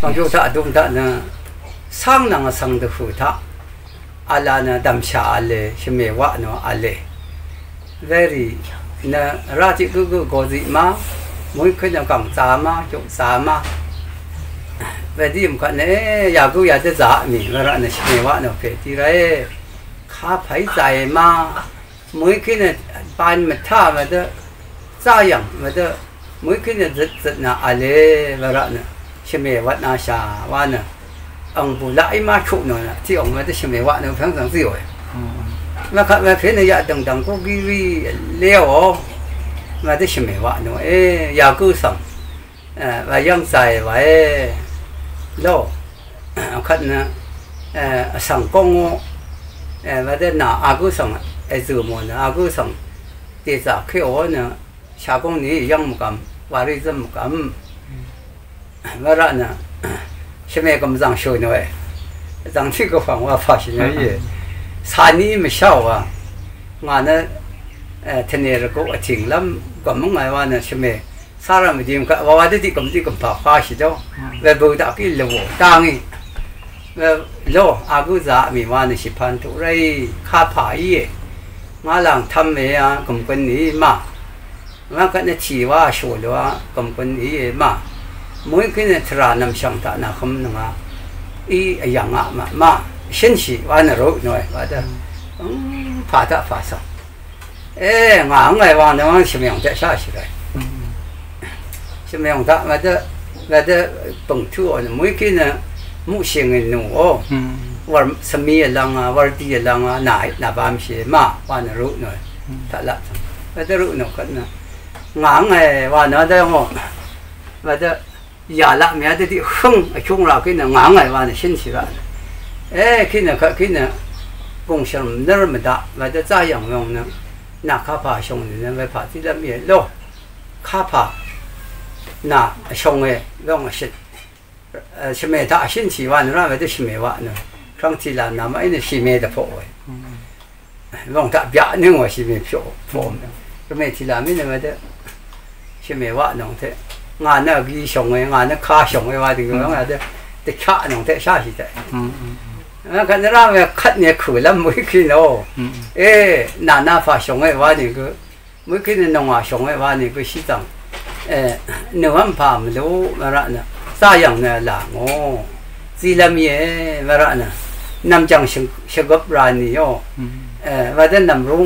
방조 다 동다 나 상낭 상도 후타 알라나 담샤 알레 힘에 와노 알레 very na rati gu gu go zi ma, mỗi khi nào cẳng giá ma, chỗ giá ma. Về đi một cái này nhà gu nhà thế giá mình và lại này mình vợ nó phải đi đấy khá phải dài ma, mỗi khi này ban mà tha mà đó gia养mà đó mỗi khi này rất rất là ale và lại xem quá na sa, quá này, ông bù lại mà chụp nó thì ông mà đó xem quá nó phải không gì rồi, mà khác mà phải này ya đằng đằng có cái gì leo, mà đó xem quá nó, ê, ya cũng sống, và yang dài vậy. lo khát na sang công và đây na agu sang ai dự mòn agu sang để giả khi ở na xa công này yang một cầm và đi dân một cầm và ra na xem em cầm rằng sôi nữa rằng chỉ có phòng và phát sinh cái gì sa ni mà sao à mà nó thế này là có chuyện lắm cầm ngày qua na xem em 사람이 지금 와와들이 검지 검파 파시죠. 왜 보다 길로 땅이 왜로 아구자 미와는 시판 도레이 카파이에 마랑 탐매야 검건이 마 마가네 치와 쇼로와 검건이 마 mỗi cái này thà nằm sang ta na không nanga i yang a ma ma shen chi wa na ro noi wa da phá ta. Phá sa ê ngã ngày wa na wa chim yang ta sa chi lai xem em ta mà đó mà đó bằng chua là mỗi cái là mu xiên người nụ ô. War sami lang à war ti lang à nai na bam xie ma wa na ru noi ta la mà đó ru nó cái na ngang ngày wa nó đó mà đó ya la me de di hung a chung la kin nga ngai wa ne xin qi ba e kin ka kin gong xiang ne me da la de za yang yong ne na ka pa xiong ne ne pa ti de mie lo ka pa na xiong e long xin e xin me da xin qi wa ne ra me de xin me wa ne zhang ti la na ma ne xin me de po wei long da bia ne wo xin me pio po ne me ti la me ne me de xin me wa nong te ငါနဲ့ကြီးရှောင်းဝဲငါနဲ့ခါရှောင်းဝဲပါဒီလိုငါတဲ့တခြားအောင်တဲ့ရှာရှိတဲ့အဲ့ကနရာမခတ်နေခုလာမွေးခင်းတော့အေးနာနာဖာရှောင်းဝဲပါဒီကိုမွေးခင်းနေတော့ငါရှောင်းဝဲပါနေကိုရှိတော့အဲနဝမ်ဖာမလို့မရနာစာရောင်နေလာငောစီလမီမရနာနမ်ကြောင်ရှဂပ်ရာနီယောအဲဝဒနမ်ရုံ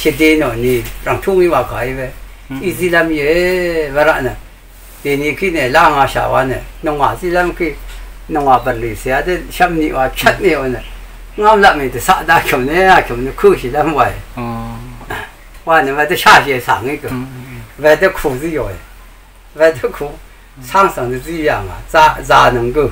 ရှိတဲ့နော်နေပြန်ထုံးမိပါခိုင်ပဲ à sao anh nè nông à chỉ làm khi nông à bật lì xe để xăm nè và chặt nè nè ngắm lại mình thì sa đa kiểu nè kiểu nè khu chỉ làm vậy và nè mà để xa xe sáng cái cái 外头苦是有的，外头苦，厂上的是一样啊，咋咋能够